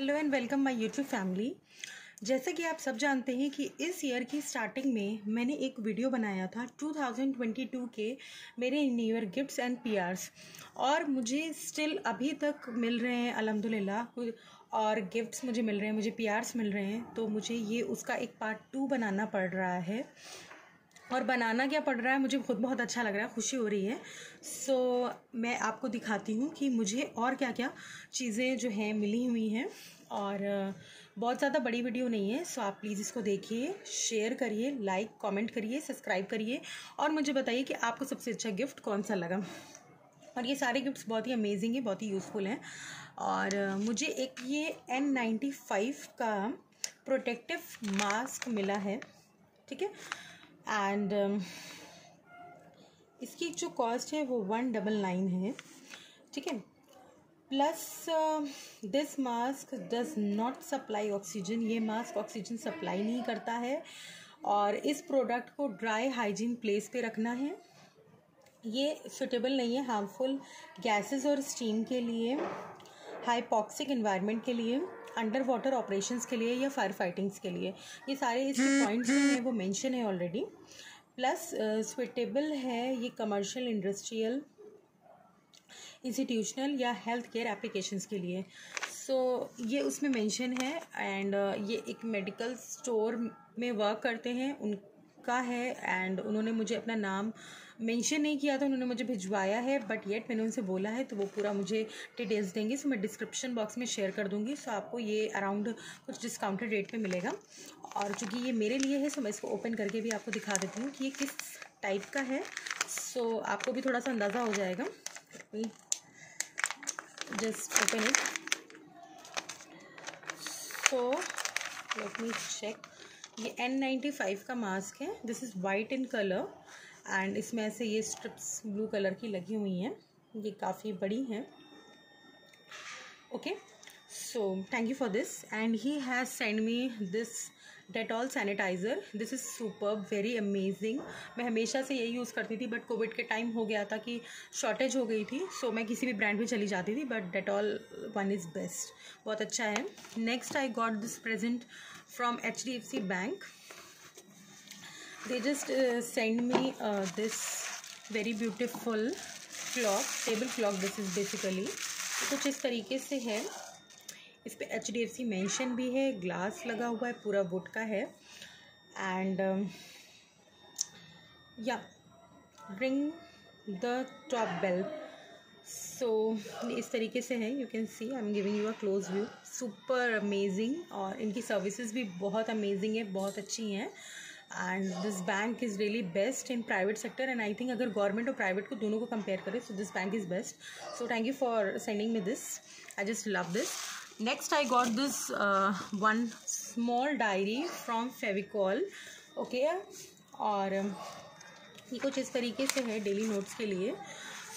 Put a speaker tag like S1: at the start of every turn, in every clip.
S1: Hello and welcome my YouTube family जैसे कि आप सब जानते हैं कि इस ईयर की स्टार्टिंग में मैंने एक वीडियो बनाया था 2022 के मेरे new year gifts and PRs और मुझे स्टिल अभी तक मिल रहे हैं, अल्हम्दुलिल्लाह और गिफ्ट्स मुझे मिल रहे हैं, मुझे पीआरस मिल रहे हैं तो मुझे ये उसका एक पार्ट टू बनाना पड़ रहा है। और बनाना क्या पड़ रहा है मुझे खुद बहुत अच्छा लग रहा है खुशी हो रही है। सो so, मैं आपको दिखाती हूँ कि मुझे और क्या क्या चीज़ें जो हैं मिली हुई हैं। और बहुत ज़्यादा बड़ी वीडियो नहीं है सो आप प्लीज़ इसको देखिए शेयर करिए लाइक कमेंट करिए सब्सक्राइब करिए और मुझे बताइए कि आपको सबसे अच्छा गिफ्ट कौन सा लगा। और ये सारे गिफ्ट्स बहुत ही अमेजिंग हैं बहुत ही यूज़फुल हैं। और मुझे एक ये एन नाइन्टी का प्रोटेक्टिव मास्क मिला है ठीक है? एंड um, इसकी जो कॉस्ट है वो वन डबल नाइन है। ठीक है? Plus this mask does not supply oxygen ये मास्क ऑक्सीजन सप्लाई नहीं करता है। और इस प्रोडक्ट को ड्राई हाइजीन प्लेस पे रखना है। ये सुटेबल नहीं है हार्मफुल गैसेस और स्टीम के लिए। हाईपॉक्सिक इन्वायरमेंट के लिए अंडर वाटर ऑपरेशंस के लिए या फायर फाइटिंग्स के लिए। ये सारे इसके पॉइंट्स जो हैं वो मेंशन है ऑलरेडी प्लस स्विटेबल है ये कमर्शियल इंडस्ट्रियल इंस्टीट्यूशनल या हेल्थ केयर एप्लीकेशंस के लिए। सो so, ये उसमें मेंशन है एंड uh, ये एक मेडिकल स्टोर में वर्क करते हैं उनका है एंड उन्होंने मुझे अपना नाम मेंशन नहीं किया था, उन्होंने मुझे भिजवाया है बट येट मैंने उनसे बोला है तो वो पूरा मुझे डिटेल्स देंगे सो मैं डिस्क्रिप्शन बॉक्स में शेयर कर दूँगी सो आपको ये अराउंड कुछ डिस्काउंटेड रेट पे मिलेगा। और चूँकि ये मेरे लिए है सो मैं इसको ओपन करके भी आपको दिखा देती हूँ कि ये किस टाइप का है। सो आपको भी थोड़ा सा अंदाज़ा हो जाएगा। Just open it so let me check ये एन नाइन्टी फाइव का मास्क है। This is white in colour and इसमें ऐसे ये स्ट्रिप्स ब्लू कलर की लगी हुई हैं। ये काफ़ी बड़ी हैं। Okay so thank you for this and he has send me this Dettol sanitizer this is super very amazing मैं हमेशा से यही यूज़ करती थी बट कोविड के टाइम हो गया था कि शॉर्टेज हो गई थी सो so मैं किसी भी ब्रांड में चली जाती थी but Dettol one is best बहुत अच्छा है. Next I got this present from H D F C bank they just send me this very beautiful clock table clock this is basically कुछ इस तरीके से है. इस पर H D F C mention भी है ग्लास लगा हुआ है, पूरा वुड का है। एंड या ring the top bell so इस तरीके से है you can see I am giving you a close view super amazing और इनकी सर्विसेज़ भी बहुत अमेजिंग है, बहुत अच्छी हैं। And this bank is really best in private sector and I think अगर गवर्नमेंट और प्राइवेट को दोनों को कंपेयर करें so this bank is best so thank you for sending me this I just love this next I got this one small diary from Fevicol okay और ये कुछ इस तरीके से है डेली नोट्स के लिए।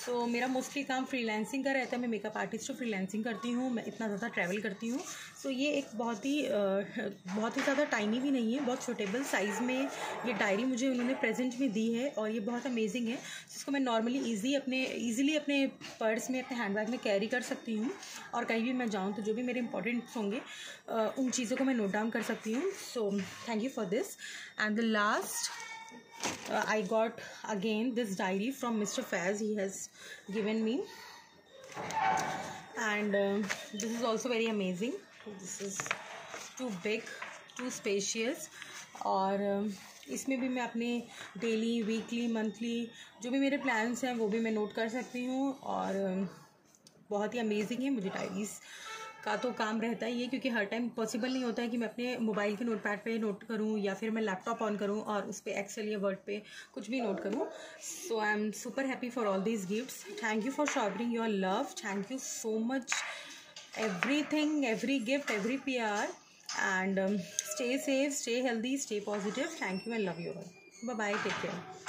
S1: सो so, मेरा मोस्टली काम फ्रीलांसिंग का रहता है। मैं मेकअप आर्टिस्ट हूँ फ्रीलांसिंग करती हूँ। मैं इतना ज़्यादा ट्रैवल करती हूँ। सो so, ये एक बहुत ही बहुत ही ज़्यादा टाइनी भी नहीं है। बहुत छोटेबल साइज़ में ये डायरी मुझे उन्होंने प्रेजेंट में दी है और ये बहुत अमेजिंग है। जिसको मैं नॉर्मली ईजी अपने ईजिली अपने पर्स में अपने हैंड में कैरी कर सकती हूँ और कहीं भी मैं जाऊँ तो जो भी मेरे इंपॉर्टेंट्स होंगे उन चीज़ों को मैं नोट डाउन कर सकती हूँ। So thank you for this and the last uh, I got again this diary from Mr. Faz he has given me and uh, this is also very amazing this is too big too spacious और uh, इसमें भी मैं अपने daily weekly monthly जो भी मेरे plans हैं वो भी मैं नोट कर सकती हूँ और uh, बहुत ही अमेजिंग है मुझे डायरीज़ का तो काम रहता ही है, क्योंकि हर टाइम पॉसिबल नहीं होता है कि मैं अपने मोबाइल के नोट पैड पर नोट करूँ या फिर मैं लैपटॉप ऑन करूँ और उस पर एक्सेल या वर्ड पे कुछ भी नोट करूँ। So I am super happy for all these gifts thank you for shopping your love thank you so much everything every gift every P R and stay safe stay healthy stay positive thank you and love you bye bye take care